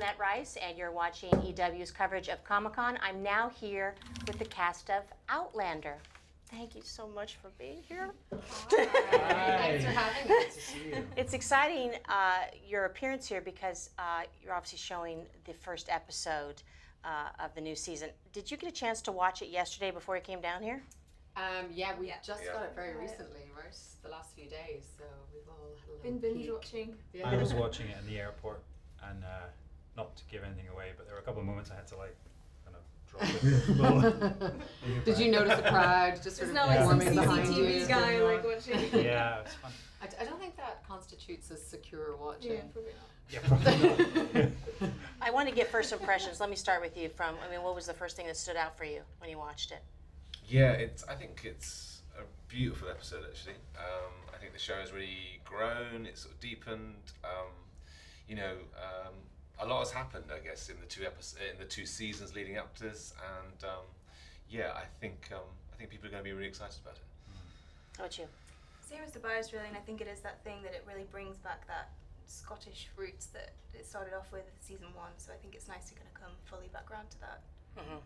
Lynette Rice, and you're watching EW's coverage of Comic Con. I'm now here with the cast of Outlander. Thank you so much for being here. Thanks for having us. It's exciting uh, your appearance here because uh, you're obviously showing the first episode uh, of the new season. Did you get a chance to watch it yesterday before you came down here? Um, yeah, we just Yeah. got it very recently, right? The last few days, so we've all had a little Been binge peek. watching. Yeah. I was watching it in the airport, and uh, not to give anything away, but there were a couple of moments I had to like kind of drop it. Did you notice the crowd just sort There's of not like some forming behind you? CCTV guy like watching. Yeah, it was fun. I, I don't think that constitutes as secure watching. Yeah, probably not. Yeah, probably not. I want to get first impressions. Let me start with you. From I mean, what was the first thing that stood out for you when you watched it? Yeah, it's. I think it's a beautiful episode actually. Um, I think the show has really grown. It's sort of deepened. Um, you know, um, a lot has happened. I guess in the two episodes, in the two seasons leading up to this, and um, yeah, I think um, I think people are going to be really excited about it. How about you? Same as Tobias, really, and I think it is that thing that it really brings back that Scottish roots that it started off with season one. So I think it's nice to kind of come fully back around to that. hmm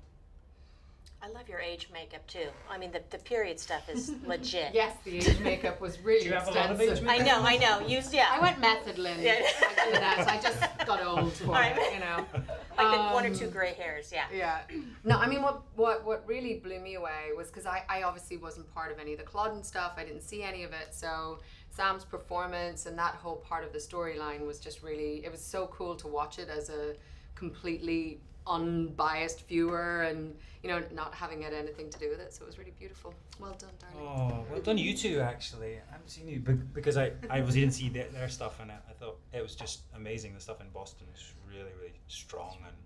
I love your age makeup too. I mean, the, the period stuff is legit. Yes, the age makeup was really Do you have a extensive. lot of age I know, I know. You, yeah. I went method, Lynn. Yeah. I did that. I just got old for Right. it, you know. like the one or Um, two gray hairs. Yeah. Yeah. No, I mean, what what what really blew me away was because I, I obviously wasn't part of any of the Culloden stuff. I didn't see any of it. So Sam's performance and that whole part of the storyline was just really. It was so cool to watch it as a completely unbiased viewer and you know not having had anything to do with it. So it was really beautiful. Well done, darling. Oh, well done, you two. Actually, I haven't seen you because I, I was didn't see their, their stuff, and I, I thought it was just amazing. The stuff in Boston is really, really strong, and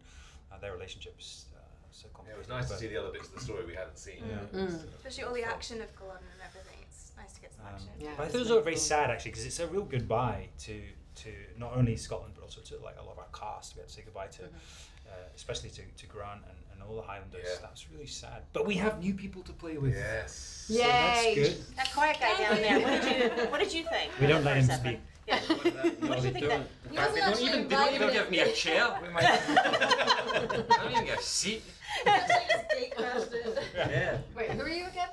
uh, their relationships is uh, so Yeah, it was nice to see the other bits of the story we hadn't seen. Yeah. Mm. Especially all the action of Culloden and everything. It's nice to get some Um, action. Yeah. But I it's thought it was really very cool. sad actually because it's a real goodbye to to not only Scotland but also to like a lot of our cast. We had to say goodbye to, uh, especially to, to Grant and, and all the Highlanders. Yeah. That's really sad. But we have new people to play with. Yes. So that's Yay. good. That quiet guy down there. What did you What did you think? We don't let him First speak. Yeah. No, What do you they think don't. that- In fact, they don't even they don't even give me a chair. with my- I don't even get a seat. Yeah. Wait, who are you again?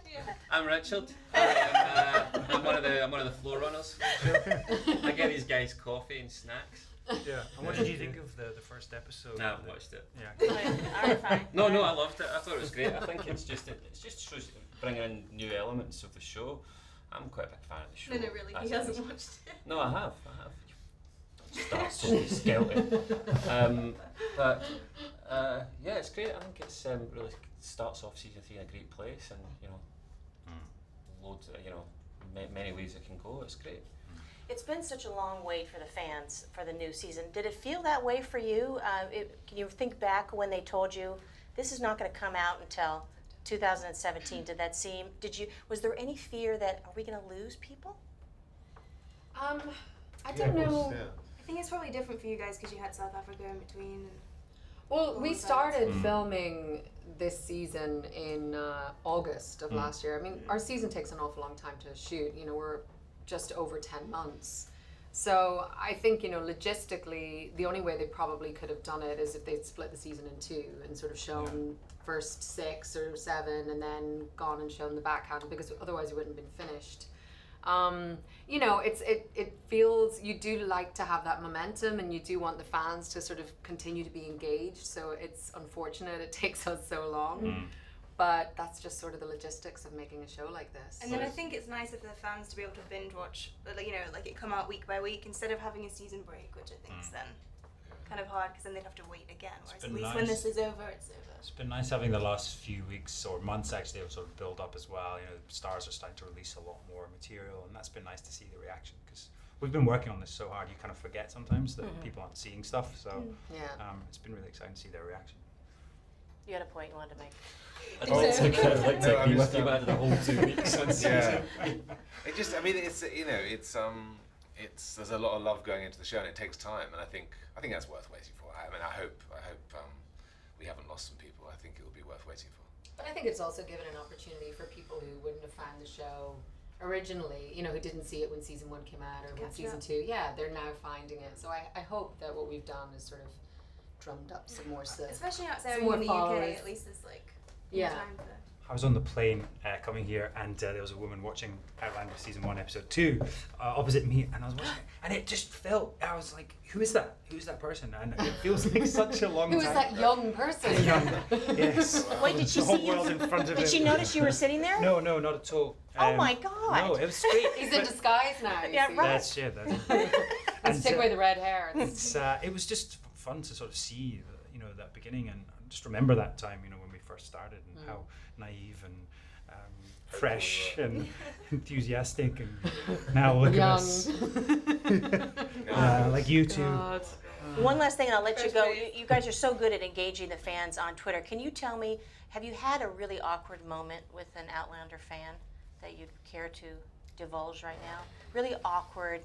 I'm Richard. I'm, uh, I'm one of the I'm one of the floor runners. For the show. I get these guys coffee and snacks. Yeah. And what did you think of the, the first episode? No, I haven't watched it. Yeah. All right. No, no, I loved it. I thought it was great. I think it's just it's just shows bringing in new elements of the show. I'm quite a big fan of the show. No, no, really, As he hasn't is. watched it. No, I have. I have. Start so skeleton. Um, but uh, yeah, it's great. I think it's um, really starts off season three in a great place, and you know, loads. Of, you know, ma- many ways it can go. It's great. It's been such a long wait for the fans for the new season. Did it feel that way for you? Uh, it, can you think back when they told you this is not going to come out until 2017? Did that seem? Did you? Was there any fear that are we going to lose people? Um, I don't of know. course, yeah. I think it's probably different for you guys because you had South Africa in between. And Well, we started Mm. filming this season in uh, August of Mm. last year. I mean, our season takes an awful long time to shoot. You know, we're just over 10 months. So I think, you know, logistically, the only way they probably could have done it is if they'd split the season in two and sort of shown first six or seven and then gone and shown the backhand because otherwise it wouldn't have been finished. Um, you know, it's it it feels you do like to have that momentum, and you do want the fans to sort of continue to be engaged. So it's unfortunate it takes us so long, Mm. but that's just sort of the logistics of making a show like this. and then I think it's nice for the fans to be able to binge watch, you know, like it come out week by week instead of having a season break, which I think is then kind of hard because then they'd have to wait again. It's Whereas at been least when nice. this is over, it's over. It's been nice having the last few weeks or months actually of sort of build up as well. You know, Starz are starting to release a lot more material, and that's been nice to see the reaction because we've been working on this so hard. You kind of forget sometimes that Mhm. people aren't seeing stuff. So yeah. um, it's been really exciting to see their reaction. You had a point you wanted to make. I'd Oh, like to, okay. I'd like No, to I'm be just, with you um, by the whole two weeks on Yeah. season. It just, I mean, it's you know, it's um, it's there's a lot of love going into the show, and it takes time, and I think I think that's worth waiting for. I mean, I hope I hope um, we haven't lost some people. I think it will be worth waiting for. But I think it's also given an opportunity for people who wouldn't have found the show originally, you know, who didn't see it when season one came out or when Catch season up. two. Yeah, they're now finding it. So I, I hope that what we've done is sort of drummed up some more stuff. Especially outside Some in the followers. UK, at least there's like Yeah. time for. I was on the plane uh, coming here, and uh, there was a woman watching Outlander season one, episode two, uh, opposite me, and I was watching it, and it just felt. I was like, "Who is that? Who's that person?" And it feels like such a long Who is time. that young person? Young, yes. Wait, did she the whole see you? in front of Did him. she notice you were sitting there? No, no, not at all. Oh Um, my God. No, it was great. He's in disguise now. you Yeah, right. That's yeah. That's, Let's and, take uh, away the red hair. It's- it's uh, it was just fun to sort of see the, you know that beginning and just remember that time you know when we first started and Mm. how naive and um, fresh and enthusiastic and now look Young. at us uh, like you two God. One last thing, and I'll let you go. You, you guys are so good at engaging the fans on Twitter. Can you tell me, have you had a really awkward moment with an Outlander fan that you'd care to divulge right now? Really awkward.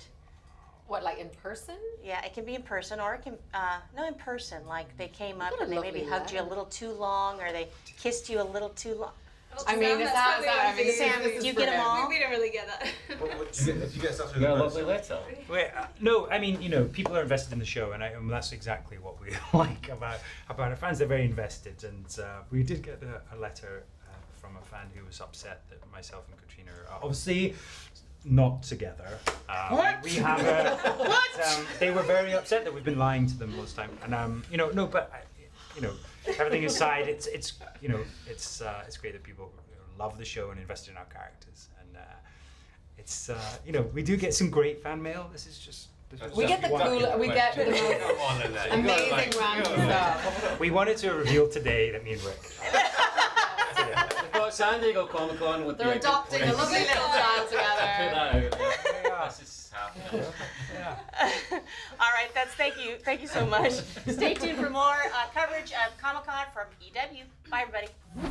What, like in person? Yeah, it can be in person or it can, uh, no, in person. Like they came up and they maybe lovely hugged you a little too long or they kissed you a little too long. I mean, Sam, it's that's not- probably it's not- one I mean, Sam, do you get them all? We, didn't really get that. What, what, do you get, do you get stuff You got a lovely letter. Wait, uh, no, I mean, you know, people are invested in the show, and, I, and that's exactly what we like about about our fans. They're very invested, and uh, we did get a, a letter uh, from a fan who was upset that myself and Caitriona are obviously not together. Um, What? We have a, but, um, they were very upset that we've been lying to them all this time, and um, you know, no, but I, you know, everything aside, it's it's you know, it's uh, it's great that people love the show and invest in our characters, and. Uh, it's uh, you know we do get some great fan mail. This is just this was We just get the cool- we get the on, Annette, you gotta, Amazing like, random you gotta, like- stuff. We wanted to reveal today that me and Rick. We've got San Diego Comic Con with They're adopting a lovely little child together. Out is happening. All right, that's thank you, thank you so much. Stay tuned for more uh, coverage of Comic Con from EW. Bye, everybody.